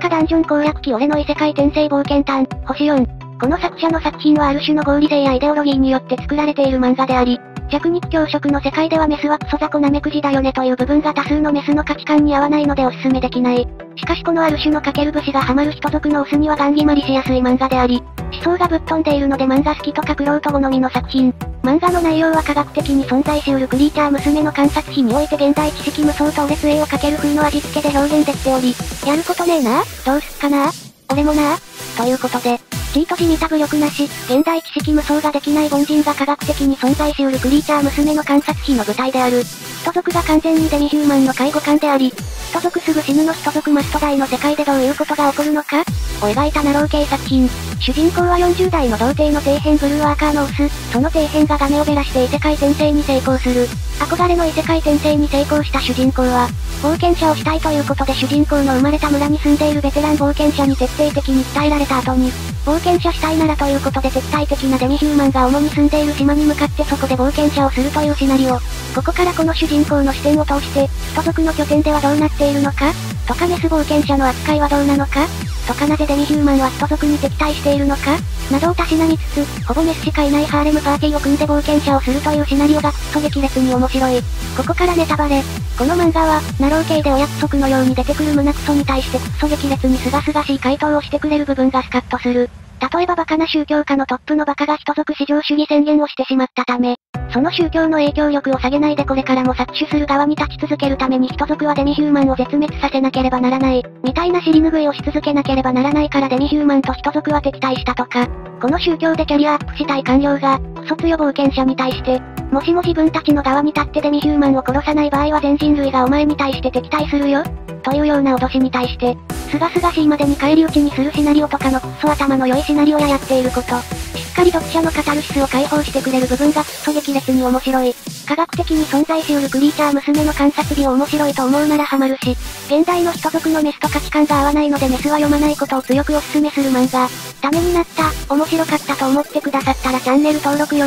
化ダンジョン攻略記俺の異世界転生冒険探、星4。この作者の作品はある種の合理性やイデオロギーによって作られている漫画であり、弱肉強食の世界ではメスはクソ雑魚なめくじだよねという部分が多数のメスの価値観に合わないのでおすすめできない。しかしこのある種のかける武士がハマる人族のオスにはガン決まりしやすい漫画であり、思想がぶっ飛んでいるので漫画好きとかクロート好みの作品。漫画の内容は科学的に存在しうるクリーチャー娘の観察費において現代知識無双と俺杖をかける風の味付けで表現できており、やることねえなどうすっかな俺もなということで、チート時見た武力なし、現代知識無双ができない凡人が科学的に存在しうるクリーチャー娘の観察費の舞台である。人族が完全にデミヒューマンの介護官であり、人族すぐ死ぬの人族マストダイの世界でどういうことが起こるのかを描いたナロー系作品。主人公は40代の童貞の底辺ブルーアーカーのオス、その底辺がガメをべらして異世界転生に成功する。憧れの異世界転生に成功した主人公は、冒険者をしたいということで主人公の生まれた村に住んでいるベテラン冒険者に徹底的に伝えられた後に、冒険者したいならということで敵対的なデミヒューマンが主に住んでいる島に向かってそこで冒険者をするというシナリオ。ここからこの主人公の視点を通して、人族の拠点ではどうなっているのかとかメス冒険者の扱いはどうなのかとかなぜデミヒューマンは人族に敵対しているのか？などをたしなみつつ、ほぼメスしかいないハーレムパーティーを組んで冒険者をするというシナリオがクソ激烈に面白い。ここからネタバレ。この漫画は、ナロー系でお約束のように出てくる胸クソに対してクソ激烈にすがすがしい回答をしてくれる部分がスカッとする。例えばバカな宗教家のトップのバカが人族至上主義宣言をしてしまったため、その宗教の影響力を下げないでこれからも搾取する側に立ち続けるために人族はデミヒューマンを絶滅させなければならない、みたいな尻拭いをし続けなければならないからデミヒューマンと人族は敵対したとか、この宗教でキャリアアップしたい官僚が、クソ強冒険者に対して、もしも自分たちの側に立ってデミヒューマンを殺さない場合は全人類がお前に対して敵対するよ。というような脅しに対して、すがすがしいまでに返り討ちにするシナリオとかのクソ頭の良いシナリオややっていること。かり読者のカタルシスを解放してくれる部分がクソ激烈に面白い。科学的に存在しうるクリーチャー娘の観察美を面白いと思うならハマるし、現代の人族のメスと価値観が合わないのでメスは読まないことを強くお勧めする漫画。ためになった、面白かったと思ってくださったらチャンネル登録よ